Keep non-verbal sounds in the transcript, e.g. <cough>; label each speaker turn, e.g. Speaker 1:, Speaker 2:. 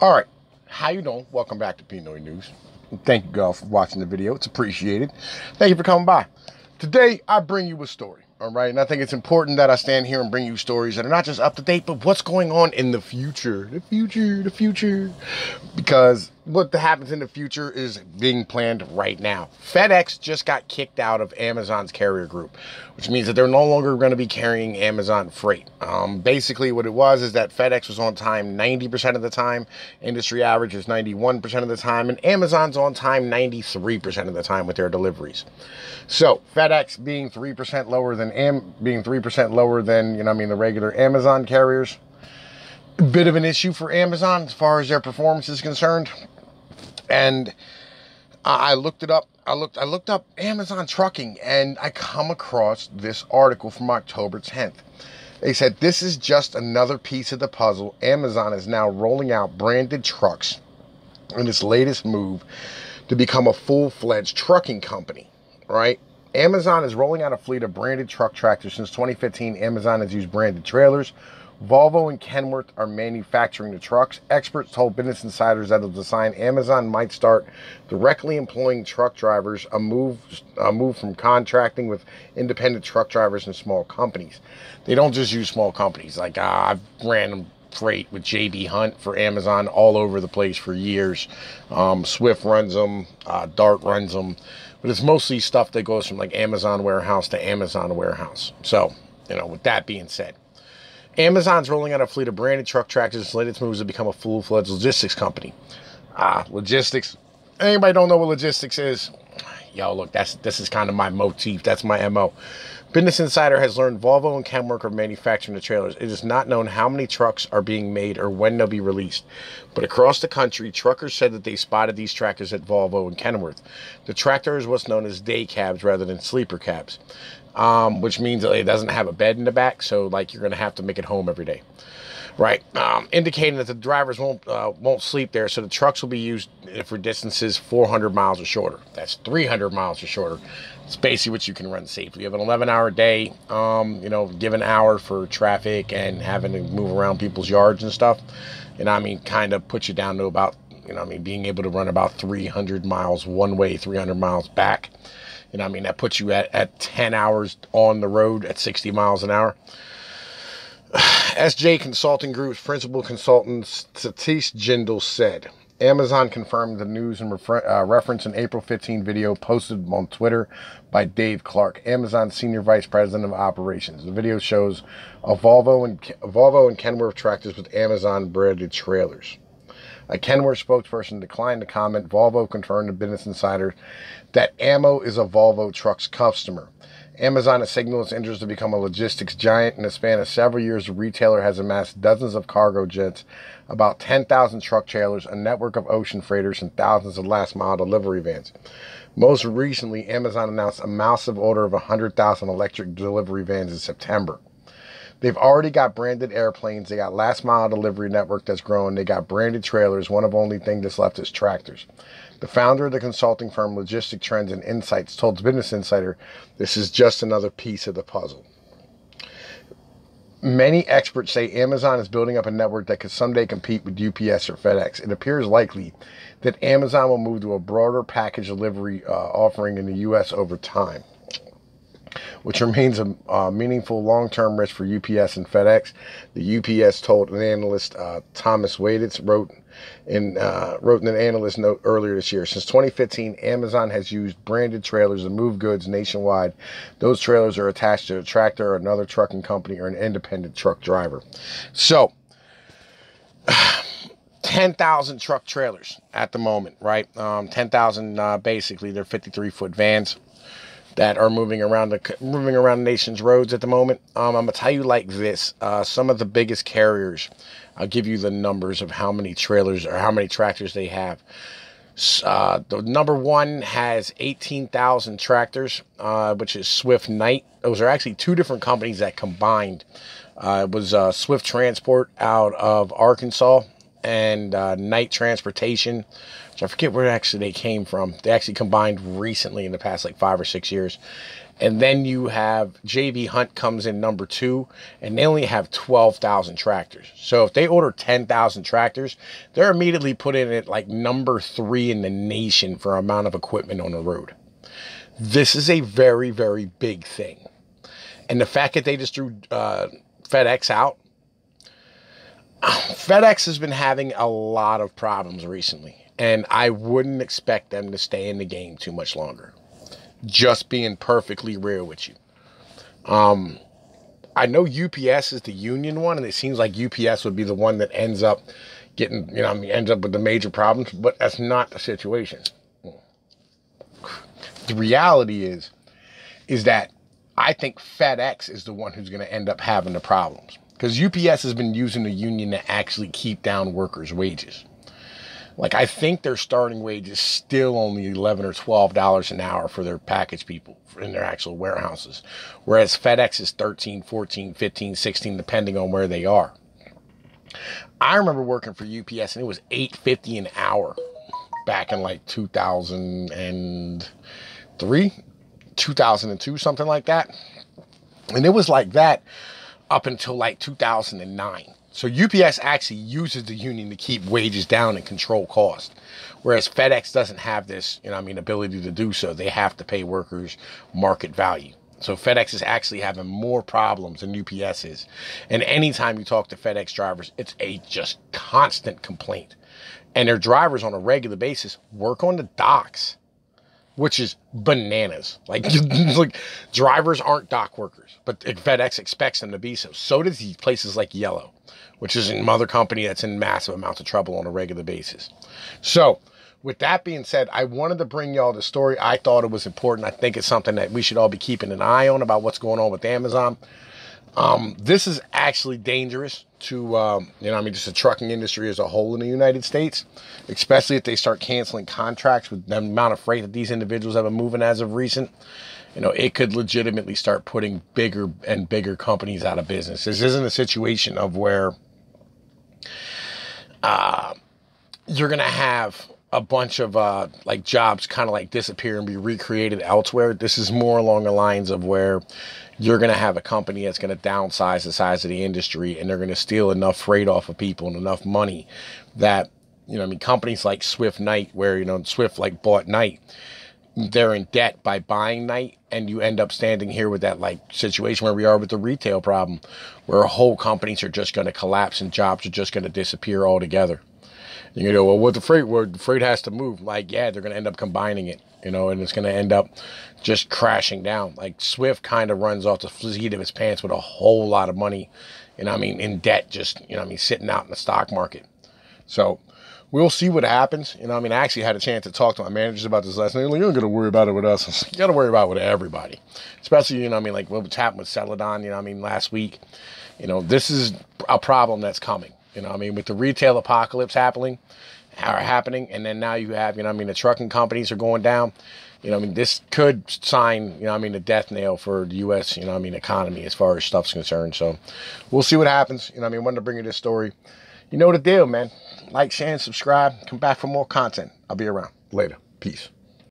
Speaker 1: All right, how you doing? Welcome back to Pnoid News. Thank you, girl, for watching the video. It's appreciated. Thank you for coming by. Today, I bring you a story. All right. And I think it's important that I stand here and bring you stories that are not just up to date, but what's going on in the future, the future, the future. Because what happens in the future is being planned right now. FedEx just got kicked out of Amazon's carrier group, which means that they're no longer going to be carrying Amazon freight. Um, basically, what it was is that FedEx was on time 90% of the time, industry average is 91% of the time, and Amazon's on time 93% of the time with their deliveries. So FedEx being 3% lower than Am being 3% lower than, you know, I mean, the regular Amazon carriers. Bit of an issue for Amazon as far as their performance is concerned. And I looked it up. I looked I looked up Amazon trucking and I come across this article from October 10th. They said this is just another piece of the puzzle. Amazon is now rolling out branded trucks in its latest move to become a full-fledged trucking company, right? Amazon is rolling out a fleet of branded truck tractors. Since 2015, Amazon has used branded trailers. Volvo and Kenworth are manufacturing the trucks. Experts told Business Insiders that the design Amazon might start directly employing truck drivers, a move, a move from contracting with independent truck drivers and small companies. They don't just use small companies. Like uh, I've ran freight with JB Hunt for Amazon all over the place for years. Um, Swift runs them, uh, Dart runs them but it's mostly stuff that goes from like Amazon warehouse to Amazon warehouse. So, you know, with that being said, Amazon's rolling out a fleet of branded truck tractors its moves to become a full-fledged logistics company. Ah, logistics. Anybody don't know what logistics is? Yo, look, that's this is kind of my motif. That's my MO. Business Insider has learned Volvo and Kenworth are manufacturing the trailers. It is not known how many trucks are being made or when they'll be released. But across the country, truckers said that they spotted these tractors at Volvo and Kenworth. The tractor is what's known as day cabs rather than sleeper cabs, um, which means it doesn't have a bed in the back, so like you're going to have to make it home every day right? Um, indicating that the drivers won't uh, won't sleep there, so the trucks will be used for distances 400 miles or shorter. That's 300 miles or shorter. It's basically what you can run safely. You have an 11-hour day, um, you know, give an hour for traffic and having to move around people's yards and stuff. And I mean, kind of put you down to about, you know, I mean, being able to run about 300 miles one way, 300 miles back. Know, I mean, that puts you at, at 10 hours on the road at 60 miles an hour. <sighs> SJ Consulting Group's principal consultant Satish Jindel said, Amazon confirmed the news and refer- uh, reference an April 15 video posted on Twitter by Dave Clark, Amazon's senior vice president of operations. The video shows a Volvo and Volvo and Kenworth tractors with Amazon branded trailers. A Kenworth spokesperson declined to comment. Volvo confirmed to Business Insider that Ammo is a Volvo Trucks customer. Amazon has signaled its interest to become a logistics giant. In the span of several years, the retailer has amassed dozens of cargo jets, about 10,000 truck trailers, a network of ocean freighters, and thousands of last mile delivery vans. Most recently, Amazon announced a massive order of 100,000 electric delivery vans in September. They've already got branded airplanes. They got last mile delivery network that's growing. They got branded trailers. One of only thing that's left is tractors. The founder of the consulting firm Logistic Trends and Insights told Business Insider this is just another piece of the puzzle. Many experts say Amazon is building up a network that could someday compete with UPS or FedEx. It appears likely that Amazon will move to a broader package delivery uh, offering in the U.S. over time which remains a, meaningful long-term risk for UPS and FedEx. The UPS told an analyst, uh, Thomas Wadewitz, wrote in uh, wrote in an analyst note earlier this year. Since 2015, Amazon has used branded trailers to move goods nationwide. Those trailers are attached to a tractor or another trucking company or an independent truck driver. So. <sighs> 10,000 truck trailers at the moment, right? Um, 10,000 uh, basically, they're 53 foot vans that are moving around the moving around the nation's roads at the moment. Um, I'm gonna tell you like this: uh, some of the biggest carriers. I'll give you the numbers of how many trailers or how many tractors they have. Uh, the number one has 18,000 tractors, uh, which is Swift Knight. Those are actually two different companies that combined. Uh, it was uh, Swift Transport out of Arkansas and uh, Knight Transportation I forget where actually they came from. They actually combined recently in the past like five or six years. And then you have JB Hunt comes in number two, and they only have 12,000 tractors. So if they order 10,000 tractors, they're immediately put in at like number three in the nation for amount of equipment on the road. This is a very, very big thing. And the fact that they just threw uh, FedEx out, <sighs> FedEx has been having a lot of problems recently. And I wouldn't expect them to stay in the game too much longer. Just being perfectly real with you. Um, I know UPS is the union one, and it seems like UPS would be the one that ends up getting, you know, I mean, ends up with the major problems, but that's not the situation. The reality is, is that I think FedEx is the one who's going to end up having the problems because UPS has been using the union to actually keep down workers' wages. Like I think their starting wage is still only eleven or twelve dollars an hour for their package people in their actual warehouses, whereas FedEx is 13, 14, 15, 16, depending on where they are. I remember working for UPS and it was 850 an hour back in like 2003, 2002, something like that. And it was like that up until like 2009. So UPS actually uses the union to keep wages down and control cost. Whereas FedEx doesn't have this, you know, I mean, ability to do so. They have to pay workers market value. So FedEx is actually having more problems than UPS is. And anytime you talk to FedEx drivers, it's a just constant complaint. And their drivers on a regular basis work on the docks which is bananas. Like, <laughs> like drivers aren't dock workers, but FedEx expects them to be so. So does these places like Yellow, which is another company that's in massive amounts of trouble on a regular basis. So, with that being said, I wanted to bring y'all the story. I thought it was important. I think it's something that we should all be keeping an eye on about what's going on with Amazon. Um, this is actually dangerous to, um, you know, I mean, just the trucking industry as a whole in the United States, especially if they start canceling contracts with the amount of freight that these individuals have been moving as of recent. You know, it could legitimately start putting bigger and bigger companies out of business. This isn't a situation of where uh, you're going to have a bunch of uh, like jobs kind of like disappear and be recreated elsewhere. This is more along the lines of where you're going to have a company that's going to downsize the size of the industry and they're going to steal enough freight off of people and enough money that, you know, I mean, companies like Swift Knight, where, you know, Swift like bought Knight, they're in debt by buying Knight and you end up standing here with that like situation where we are with the retail problem where whole companies are just going to collapse and jobs are just going to disappear altogether you know, well, what the freight, the freight has to move. Like, yeah, they're going to end up combining it, you know, and it's going to end up just crashing down. Like Swift kind of runs off the seat of his pants with a whole lot of money, and I mean, in debt, just you know, I mean, sitting out in the stock market. So we'll see what happens. You know, I mean, I actually had a chance to talk to my managers about this last night. Like, you don't got to worry about it with us. <laughs> you got to worry about it with everybody, especially you know, I mean, like what's happened with Celadon. You know, I mean, last week. You know, this is a problem that's coming. You know, I mean, with the retail apocalypse happening, are happening, and then now you have, you know, I mean, the trucking companies are going down. You know, I mean, this could sign, you know, I mean, the death nail for the U.S., you know, I mean, economy as far as stuff's concerned. So we'll see what happens. You know, I mean, wanted to bring you this story. You know the deal, man. Like, share, and subscribe. Come back for more content. I'll be around. Later. Peace.